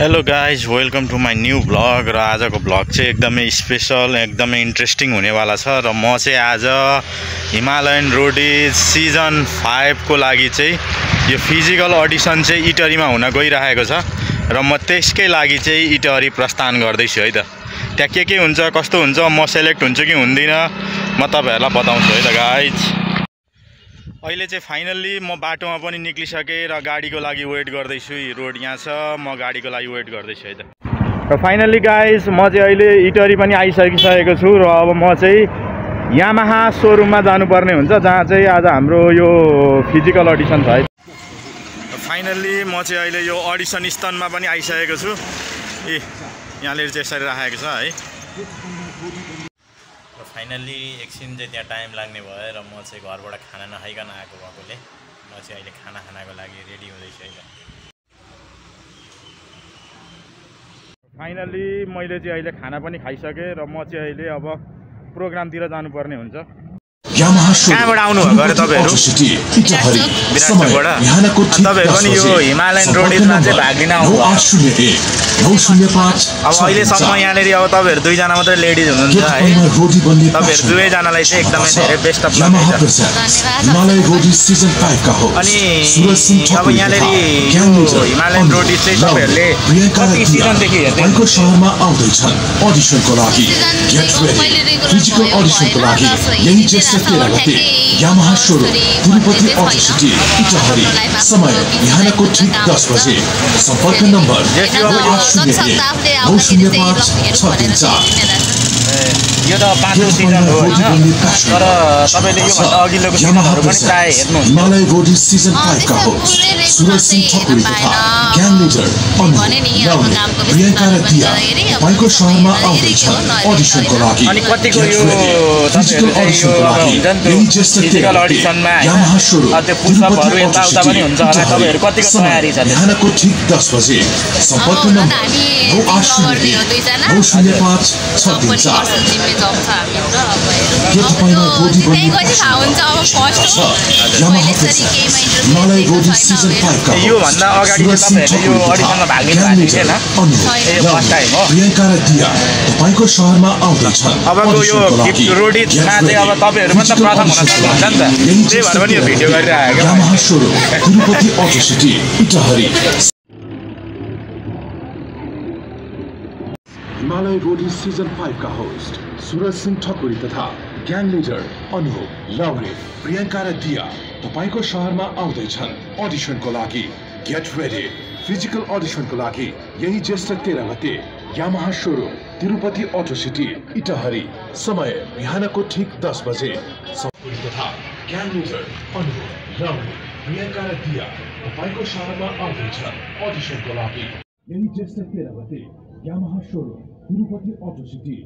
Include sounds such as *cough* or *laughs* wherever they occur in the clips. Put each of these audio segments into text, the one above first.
Hello guys welcome to my new vlog र आजको vlog चाहिँ एकदमै स्पेसल एकदमै इन्ट्रेस्टिङ हुनेवाला छ। र म चाहिँ आज हिमालयन रोडिज सिजन फाइभको लागि चाहिँ यो फिजिकल अडिसन चाहिँ इटरीमा हुन गइरहेको छ। र म त्यसकै लागि चाहिँ इटरी प्रस्थान गर्दैछु है त। त्यहाँ के के हुन्छ कस्तो हुन्छ म सेलेक्ट हुन्छु कि हुँदिनँ म तपाईँहरूलाई बताउँछु है त गाइज अहिले चाहिँ फाइनल्ली म बाटोमा पनि निक्लिसकेँ र गाडीको लागि वेट गर्दैछु। रोड यहाँ छ म गाडीको लागि वेट गर्दैछु है त। र फाइनल्ली गाइस म चाहिँ अहिले इटरी पनि आइसकिसकेको छु र अब म चाहिँ यामाहा सोरुममा जानुपर्ने हुन्छ जहाँ चाहिँ आज हाम्रो यो फिजिकल अडिसन छ है। फाइनल्ली म चाहिँ अहिले यो अडिसन स्थानमा पनि आइसकेको छु। ए यहाँनिर चाहिँ यसरी राखेको छ है। फाइनल्ली एकछिन चाहिँ त्यहाँ टाइम लाग्ने भयो र म चाहिँ घरबाट खाना नखाइकन आएको भएकोले म चाहिँ अहिले खाना खानको लागि रेडी हुँदैछु है फाइनल्ली मैले चाहिँ अहिले खाना पनि खाइसकेँ र म चाहिँ अहिले अब प्रोग्रामतिर जानुपर्ने हुन्छ। कहाँबाट अरे तपाईँहरू? पनि यो हिमालयन रोडेजमा चाहिँ भाग लिन आउनु अब अहिलेसम्म यहाँनिर अब तपाईँहरू दुईजना मात्रै लेडिज हुनुहुन्छ है। तपाईँहरू दुवैजनालाई चाहिँ एकदमै धेरै बेस्ट अफ लक। अनि अब यहाँनिर हिमालयन रोडिज चाहिँ तपाईँहरूले कति सिजनदेखि हेर्दै सहरमा आउँदैछन् अडिसनको लागि। गेट रेडी फिजिकल अडिसनको लागि। यही ज्येष्ठ तेह्र गते Yamaha showroom Tirupati auto city Itahari. समय बिहानको ठिक दस बजे। सम्पर्क नम्बर एक नौ शून्य पाँच छ तिन चार यो त पाँचौँ सिजन हो होइन? तर तपाईँले योभन्दा अघिल्लोको सिजनहरू पनि प्रायः हेर्नुहुन्छ। अनु कतिको यो फिजिकल अडिसनमा त्यो पुसअपहरू यताउता पनि हुन्छ होला। तपाईँहरू कतिको तयारी छ? बिहानको ठिक दस बजे सम्पर्क अब नम्बर हामी नौ आठ जिम्मा गर्ने शून्य हो दुईजना। नौ शून्य पाँच छ तिन पनि चार। पर्सन जिम्मे जब छ हाम्रो अब हेरौँ। त्यही गरी थाहा हुन्छ फर्स्ट हो मैले यसरी केहीमा। योभन्दा अगाडि तपाईँहरूले यो अडिसनमा भाग लिनु भएको र आउँदैछन् अबको यो चाहिँ अब तपाईँहरू पनि त प्रथम हुन सक्नुहुन्छ नि त यही त्यही भएर पनि यो भिडियो गरिरहेको हिमालय रोडी सिजन फाइभका होस्ट सुरज सिंह ठकुरी तथा ग्याङ लिडर अनुभव लवरे प्रियङ्का र दिया तपाईँको सहरमा आउँदैछन् अडिसनको लागि। गेट रेडी फिजिकल अडिसनको लागि। यही ज्येष्ठ तेह्र गते Yamaha showroom Tirupati auto city Itahari. समय बिहानको ठिक दस बजे। तथा ग्याङ लिडर अनुभव लवरे प्रियङ्का र दिया तपाईँको सहरमा आउँदैछन् अडिसनको लागि। यही ज्येष्ठ तेह्र गते Yamaha showroom Tirupati auto city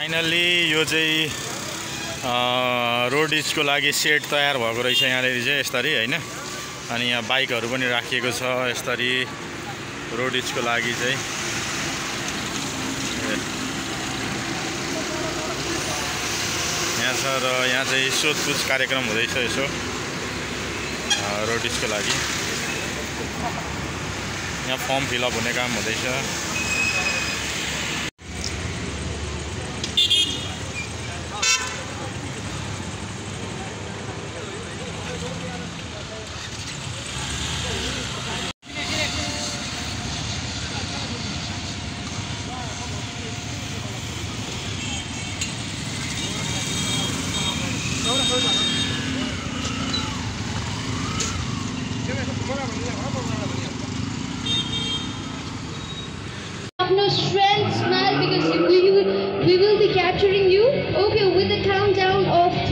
finally यो चाहिँ रोड इजको लागि सेट तयार भएको रहेछ यहाँनिर चाहिँ यसरी होइन? अनि यहाँ बाइकहरू पनि राखिएको छ यसरी रोड इजको लागि चाहिँ। यहाँ छ र यहाँ चाहिँ सोधपुछ कार्यक्रम हुँदैछ यसो रोड इजको लागि। यहाँ फर्म फिलअप हुने काम हुँदैछ। capturing you? Okay, with the countdown of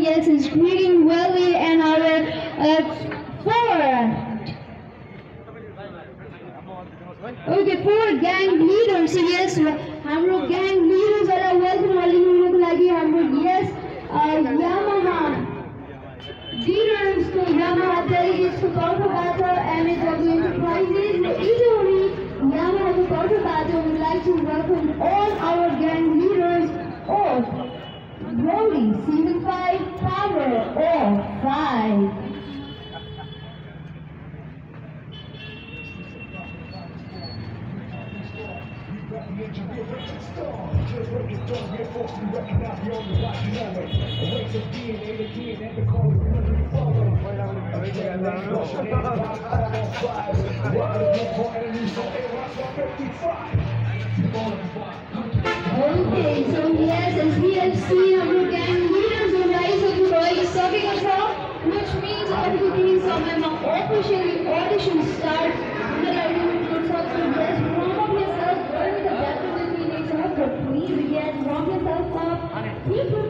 Yes, is greeting Willie and our uh, four. Okay, four gang leaders, yes, need to be a racing star. Just what you've done, we're forced to recognize the only life you know it. A race of DNA, the DNA, the call is never to follow. Okay, so yes, as we have seen again, 10 years the rise of the boy serving a crop, which means at the beginning summer, my official audition I There are new results for this People *laughs*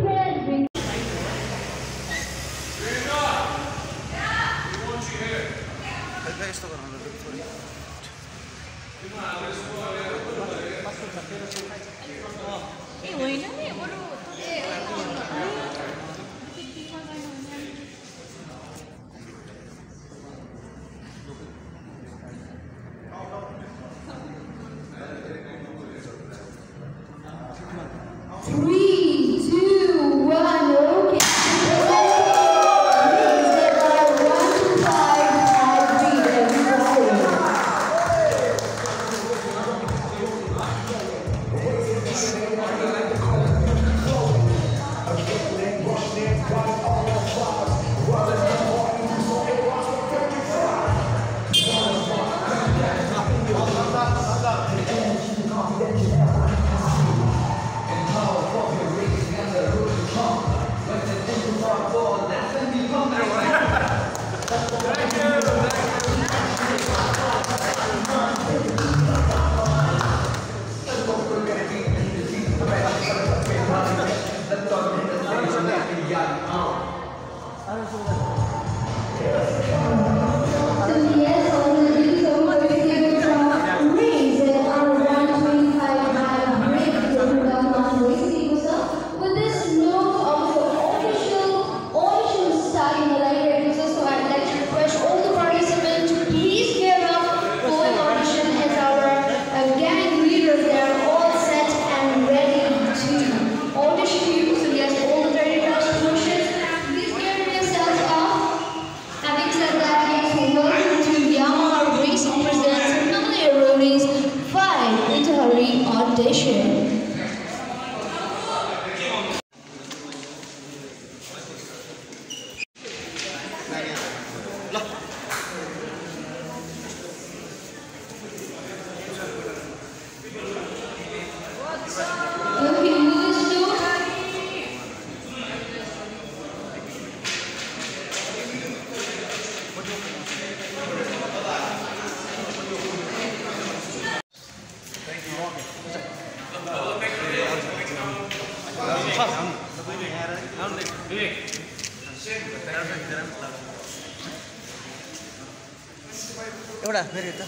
एउटा फेरि त?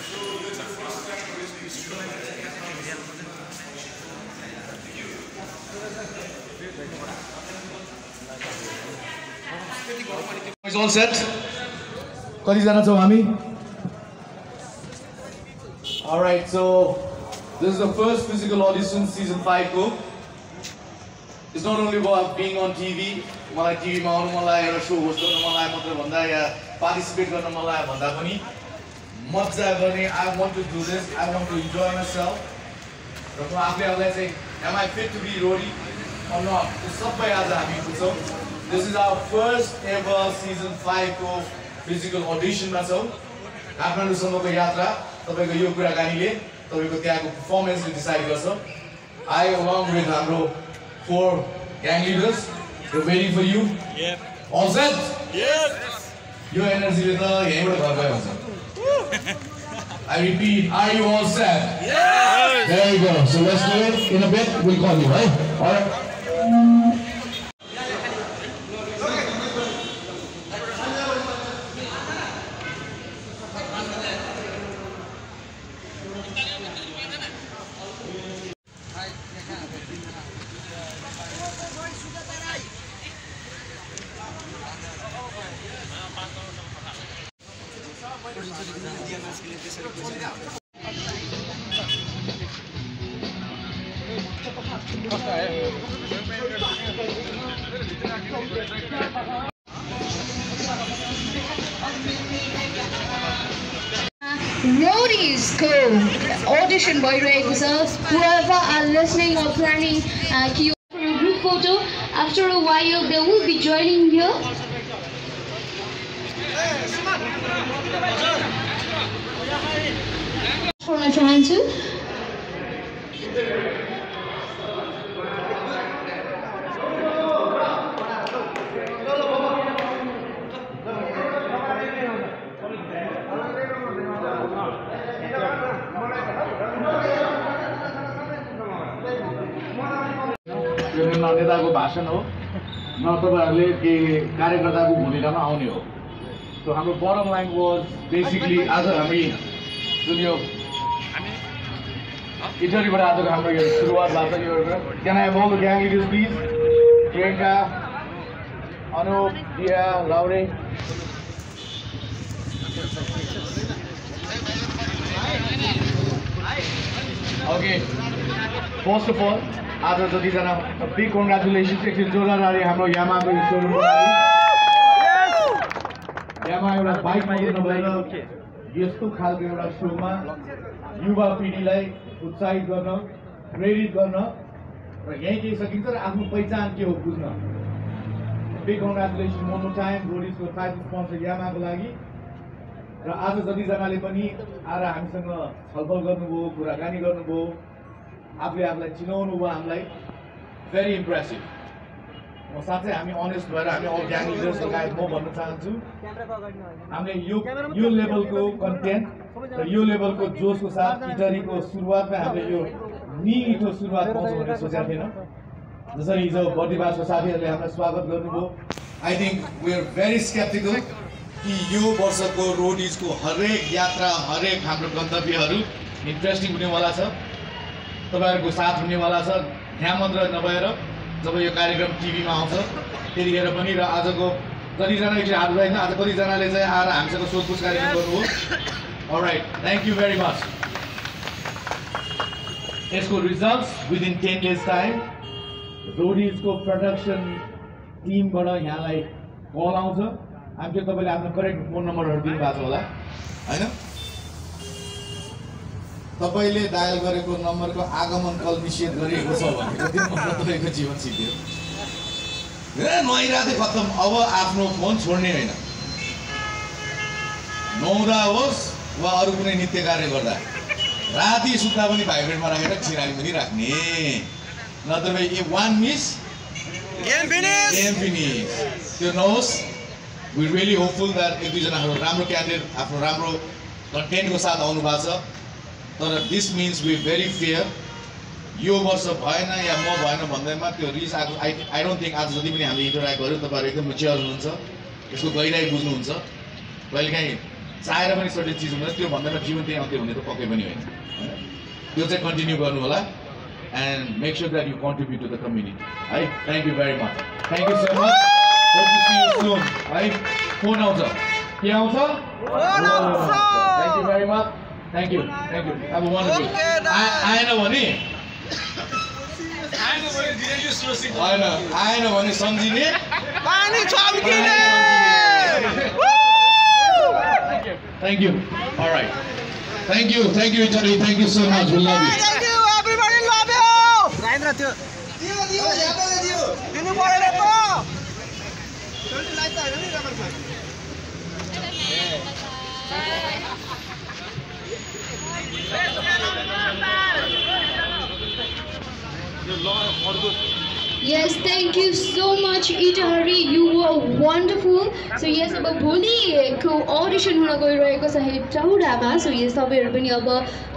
कतिजना छौँ हामी Alright, so this is the first physical audition season 5 को It's not only about being on TV मलाई टिभीमा आउनु मन लाग्यो एउटा सो होस्ट गर्नु मन लाग्यो मात्रै भन्दा या पार्टिसिपेट गर्न मन लाग्यो भन्दा पनि मजा गर्ने I want to do this I want to enjoy myself र म आफूलाई चाहिँ am I fit to be roadie not त्यो सबै आज हामी बुझ्छौँ this is our first ever season फाइभको फिजिकल अडिसनमा छौँ काठमाडौँसम्मको यात्रा तपाईँको यो कुराकानीले तपाईँको त्यहाँको पर्फर्मेन्सले डिसाइड गर्छ। आई अलङ विथ हाम्रो फोर ग्याङ लिडर्स यो waiting for you all set यो एनर्जीले त यहीँबाट घर गयो हुन्छ I repeat, are you all set? Yes! There you go. So let's do it in a bit. We'll call you, right? All right. Roadies Crew audition by Regs. Whoever are listening or planning uh, for a group photo, after a while they will be joining here. For my friends न नेताको भाषण हो। न तपाईँहरूले के कार्यकर्ताको भूमिकामा आउने हो। सो हाम्रो बरम लाइन वाज बेसिकली आज हामी जुन यो इटरीबाट आजको हाम्रो यो सुरुवात भएको यो क्यान आई बोल gang please Priyanka Anup Diya Laure okay first of all आज जतिजना बिग कङ्ग्रेचुलेसन्स एकछिन जोरदारले हाम्रो यामाको लागि यामा एउटा बाइक मात्रै नभएर यस्तो खालको एउटा सोमा युवा पिँढीलाई उत्साहित गर्न प्रेरित गर्न र यहीँ केही सकिन्छ र आफ्नो पहिचान के हो बुझ्न बिग कङ्ग्रेचुलेसन मोनो टाइम रोडिसको टाइटल स्पोन्सर यामाको लागि र आज जतिजनाले पनि आएर हामीसँग छलफल गर्नुभयो कुराकानी गर्नुभयो आफूले आफूलाई चिनाउनु भयो हामीलाई भेरी इम्प्रेसिभ म साँच्चै हामी अनेस्ट भएर हामी अल ग्याङ लिडर्स लगायत म भन्न चाहन्छु। हामीले यो यो लेभलको कन्टेन्ट र यो लेभलको जोसको साथ इटरीको सुरुवातमा हामीले यो मिठो सुरुवात पाउँछौँ भनेर सोचेको थिएन। जसरी हिजो बर्दिवासको साथीहरूले हामीलाई स्वागत गर्नुभयो। I think we are very sceptical कि यो वर्षको रोडिजको हरेक यात्रा हरेक हाम्रो गन्तव्यहरू इन्ट्रेस्टिङ हुनेवाला छ। तपाईँहरूको साथ हुनेवाला छ। यहाँ मात्र नभएर जब यो कार्यक्रम टिभीमा आउँछ त्यतिखेर पनि र आजको कतिजना एकचोटि हात आज कतिजनाले चाहिँ आएर हामीसँग सोधपुछ कार्यक्रम गर्नुभयो right thank you very much यसको results within ten days time रोडिजको production टिमबाट यहाँलाई कल आउँछ। हामी चाहिँ तपाईँले आफ्नो करेक्ट फोन नम्बरहरू दिनुभएको छ होला। होइन? तपाईँले डायल गरेको नम्बरको आगमन कल निषेध गरिएको छ भनेको दिन तपाईँको जीवन ए नुहाइरहेको खत्तम। अब आफ्नो फोन छोड्ने होइन। नुहाउँदा होस् वा अरू कुनै नित्य कार्य गर्दा। राति सुत्दा पनि भाइब्रेटमा राखेर छिरानी पनि राख्ने। नत्र ए वान मिस फिनिस त्यो नहोस्। वी रियली होपफुल द्याट एक दुईजनाहरू राम्रो क्यान्डिडेट आफ्नो राम्रो कन्टेन्टको साथ आउनु भएको छ। तर this means we very fair यो वर्ष भएन या म भएन भन्दैमा त्यो रिस आएको आई आई डोन्ट थिङ्क आज जति पनि हामीले इन्टरेक्ट गऱ्यौँ तपाईँहरू एकदम मेच्योर हुनुहुन्छ। यसको गहिराई बुझ्नुहुन्छ। कहिलेकाहीँ चाहेर पनि सर्टेन चिज हुँदैन त्यो भन्दैमा जीवन त्यही आउँथ्यो भने त पक्कै पनि होइन? त्यो चाहिँ कन्टिन्यू गर्नु होला। And make sure that you contribute to the community है thank you very much thank you so much है फोन आउँछ के आउँछ thank you very much thank you thank you अब वान आएन भने होइन आएन भने सम्झिने thank you right thank you thank you Itahari thank you so much will love you Yes, thank you so much, Itahari. You were wonderful. So yes, अब भोलिको audition हुन गइरहेको छ हेटौडामा सो यस तपाईँहरू पनि अब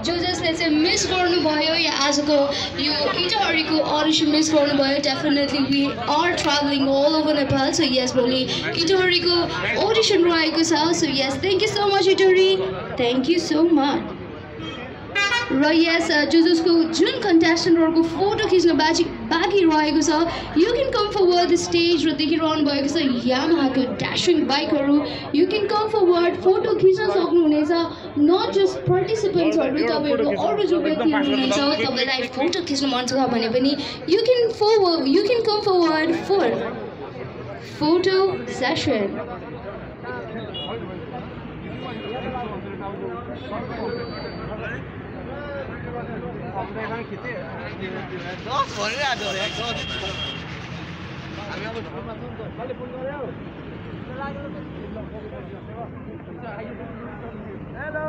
जो जसले चाहिँ मिस गर्नुभयो या आजको यो इटहरीको अडिसन मिस गर्नुभयो definitely we are travelling all over Nepal so yes भोलि इटहरीको अडिसन रहेको छ। So yes thank you so much Itahari thank you so much र यस जो जसको जुन कन्टेस्टेन्टहरूको फोटो खिच्न बाँकी बाँकी रहेको छ you can come forward stage र देखिरहनु भएको छ यामाहाको ड्यासिङ बाइकहरू you can come forward photo खिच्न सक्नुहुनेछ नट जस्ट पार्टिसिपेन्ट्सहरू तपाईँहरूको अरू जो व्यक्तिहरू हुनुहुन्छ तपाईँलाई फोटो खिच्न मन छ भने पनि you can forward you can come forward for photo session দশ ভরে না ধরে দশ আমি আবার ফুল মাছ খালি ফুল করে Hello.